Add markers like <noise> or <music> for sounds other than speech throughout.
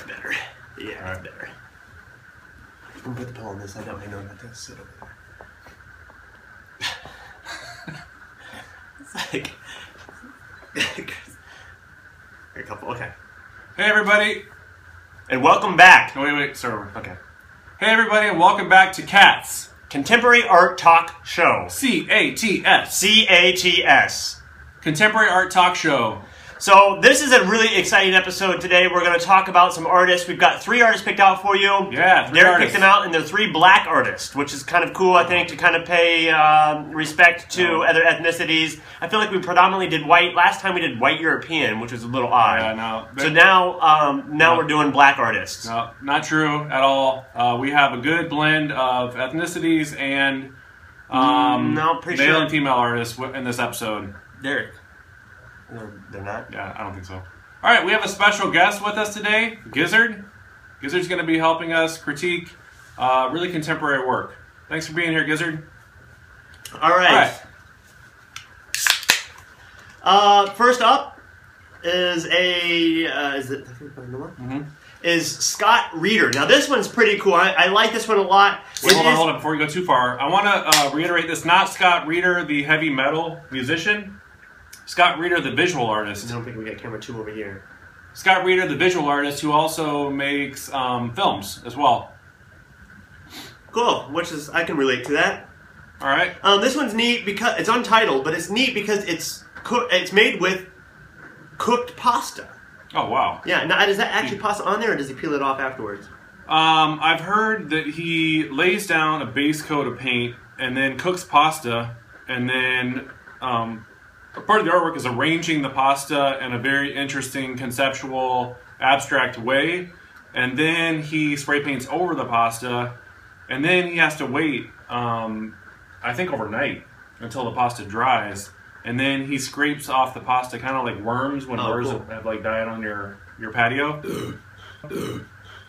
That's better. Yeah, that's Alright. better. I'm gonna put the pill on this. I don't. I know not to sit over there. it's like <laughs> a couple. Okay. Hey everybody! And welcome back, Oh, wait, wait, start over. Okay. Hey everybody, and welcome back to Cats. Contemporary Art Talk Show. C A T S. C A T S. Contemporary Art Talk Show. So this is a really exciting episode today. We're going to talk about some artists. We've got three artists picked out for you. Yeah, three Derek artists. picked them out, and they're three black artists, which is kind of cool, I think, to kind of pay um, respect to Oh. other ethnicities. I feel like we predominantly did white. Last time we did white European, which was a little odd. Yeah, no. So now, um, now No. we're doing black artists. No, not true at all. Uh, we have a good blend of ethnicities and um, no, pretty male sure- and female artists in this episode. Derek, they're, they're not. Yeah, I don't think so. All right, we have a special guest with us today, Gizzard. Gizzard's going to be helping us critique uh, really contemporary work. Thanks for being here, Gizzard. All right. All right. Uh, first up is a uh, is it Mhm. is Scott Reeder. Now this one's pretty cool. I, I like this one a lot. Wait, It hold on, is- hold on. Before we go too far, I want to uh, reiterate this: not Scott Reeder, the heavy metal musician. Scott Reeder, the visual artist. I don't think we got camera two over here. Scott Reeder, the visual artist, who also makes um, films as well. Cool, which is I can relate to that. All right. Um, this one's neat because it's untitled, but it's neat because it's coo- it's made with cooked pasta. Oh wow. Yeah, now is that actually pasta on there, or does he peel it off afterwards? Um, I've heard that he lays down a base coat of paint and then cooks pasta, and then um, part of the artwork is arranging the pasta in a very interesting, conceptual, abstract way, and then he spray paints over the pasta, and then he has to wait, um, I think overnight, until the pasta dries, and then he scrapes off the pasta, kind of like worms when Oh, worms cool. have, have like died on your your patio.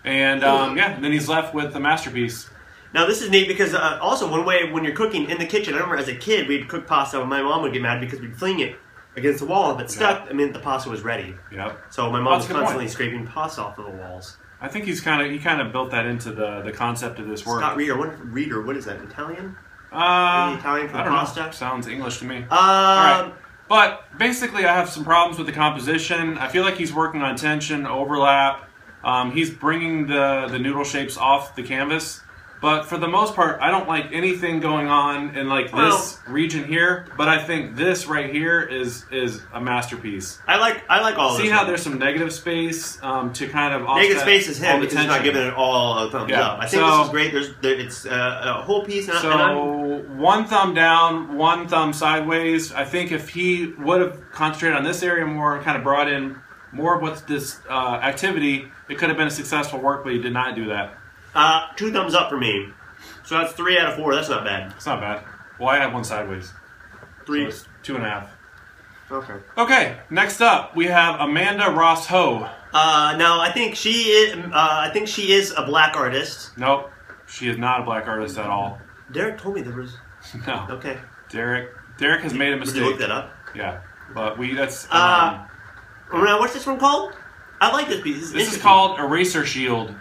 And um, yeah, and then he's left with the masterpiece. Now this is neat because uh, also one way when you're cooking in the kitchen, I remember as a kid we'd cook pasta and my mom would get mad because we'd fling it against the wall. If it stuck, I mean the pasta was ready. Yep. So my mom That's was a good constantly point. scraping pasta off of the walls. I think he's kind of he kind of built that into the the concept of this work. Scott Reeder, what Reeder? What is that? Italian? uh, Italian for I don't pasta? know. Sounds English to me. Um, right. But basically, I have some problems with the composition. I feel like he's working on tension, overlap. Um, he's bringing the the noodle shapes off the canvas. But for the most part, I don't like anything going on in like this region here. But I think this right here is is a masterpiece. I like I like all. of See this how one. there's some negative space um, to kind of offset Negative space is all him the because he's not tension. giving it all a thumbs Yeah, up. I think so- this is great. There's there, it's uh, a whole piece, and, I- and I'm, So one thumb down, one thumb sideways. I think if he would have concentrated on this area more, and kind of brought in more of what's this uh, activity, it could have been a successful work, but he did not do that. Uh, two thumbs up for me. So that's three out of four. That's not bad. It's not bad. Well, I had one sideways. So Three. it's two and a half. Okay. Okay, next up we have Amanda Ross Ho. Uh, now I think she is. Uh, I think she is a black artist. Nope, she is not a black artist at all. Derek told me there was. <laughs> No, Okay. Derek. Derek has made a mistake. Did you look mistake. that up? Yeah, but we that's. Uh, um, Now what's this one called? I like this piece. This is, This is called Eraser Shield.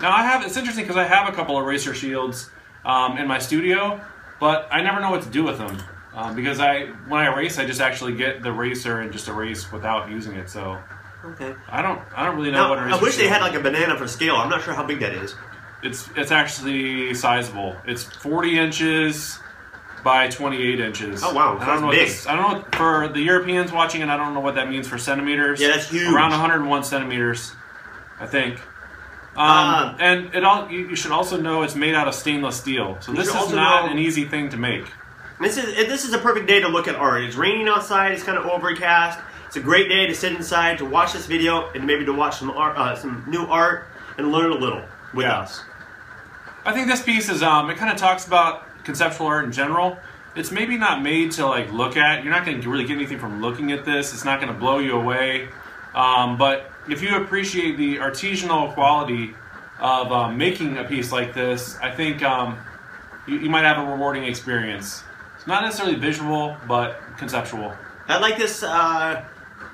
Now I have it's interesting because I have a couple of eraser shields um, in my studio, but I never know what to do with them um, because I when I erase I just actually get the eraser and just erase without using it. So Okay. I don't I don't really know Now, what eraser. I wish they had like a banana for scale. I'm not sure how big that is. It's it's actually sizable. It's 40 inches by 28 inches. Oh, wow. I That's don't know big. this- I don't know what- for the Europeans watching it. I don't know what that means for centimeters. Yeah, that's huge. Around 101 centimeters, I think. Um, Uh, and it all you, you should also know it's made out of stainless steel. So You this should is also not know- an easy thing to make. This is this is a perfect day to look at art. It's raining outside. It's kind of overcast. It's a great day to sit inside to watch this video and maybe to watch some art, uh, some new art and learn a little with Yeah. us. I think this piece is um, it kind of talks about conceptual art in general. It's maybe not made to like look at. You're not going to really get anything from looking at this. It's not going to blow you away. Um, but if you appreciate the artisanal quality of um, making a piece like this, I think um, you, you might have a rewarding experience. It's not necessarily visual, but conceptual. I like this. Uh,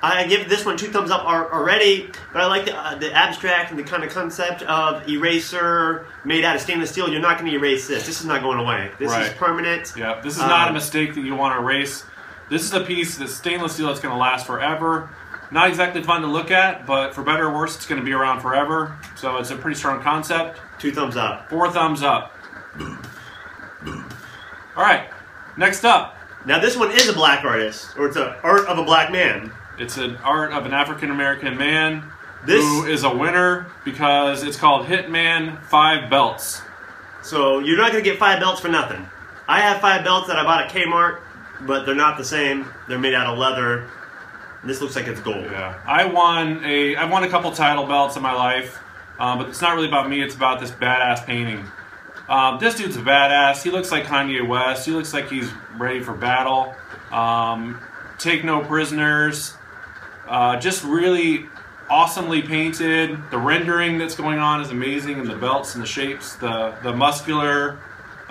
I give this one two thumbs up already, but I like the, uh, the abstract and the kind of concept of eraser made out of stainless steel. You're not going to erase this. This is not going away. This is permanent. Yeah, this is not a Um, mistake that you want to erase. This is a piece that's stainless steel that's going to last forever. Not exactly fun to look at, but for better or worse, it's going to be around forever. So it's a pretty strong concept. Two thumbs up. Four thumbs up. All right, next up, Now this one is a black artist, or it's a art of a black man. it's an art of an African American man This- who is a winner because it's called Hitman Five Belts. So you're not going to get five belts for nothing. I have five belts that I bought at Kmart, but they're not the same. They're made out of leather. This looks like it's gold. Yeah, I won a I've won a couple title belts in my life, um, but it's not really about me. It's about this badass painting. Um, this dude's a badass. He looks like Kanye West. He looks like he's ready for battle. Um, take no prisoners. Uh, just really awesomely painted. The rendering that's going on is amazing, and the belts and the shapes, the the muscular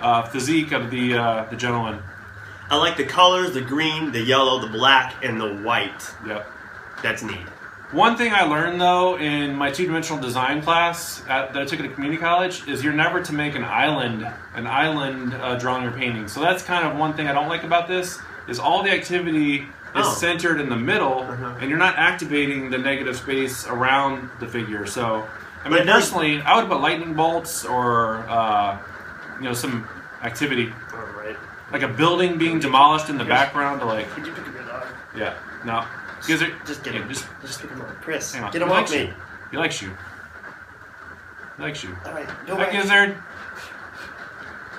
uh, physique of the uh, the gentleman. I like the colors, the green, the yellow, the black, and the white. Yep. That's neat. One thing I learned though in my two-dimensional design class at, that I took at a community college is you're never to make an island, an island uh, drawing or painting. So that's kind of one thing I don't like about this is all the activity is Oh. centered in the middle, Uh-huh. and you're not activating the negative space around the figure. So, I mean, personally, I would put lightning bolts or uh, you know some activity All right. Like a building being demolished in the background to like Could you pick up your dog? yeah no because Just get yeah, him. just Just pick him up. Chris, Hang on. get him he off me. You. He likes you. He likes you. All right. Go Hi. Gizzard.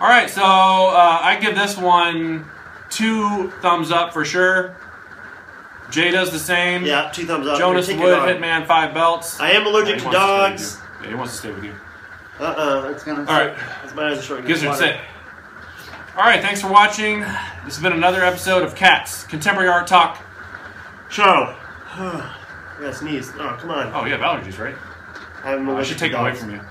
All right, so uh, I give this one two thumbs up for sure. Jay does the same. Yeah, two thumbs up. Jonas Wood. Hitman, five belts. I am allergic to wants stay with dogs. you. Yeah, he wants to stay with you. Uh uh It's gonna. All right, My eyes are showing. Gizzard, water. sit. All right, thanks for watching. This has been another episode of Cats Contemporary Art Talk Show. I gotta sneeze. Oh, come on. Oh, you have allergies, right? I'm I should take them away from you.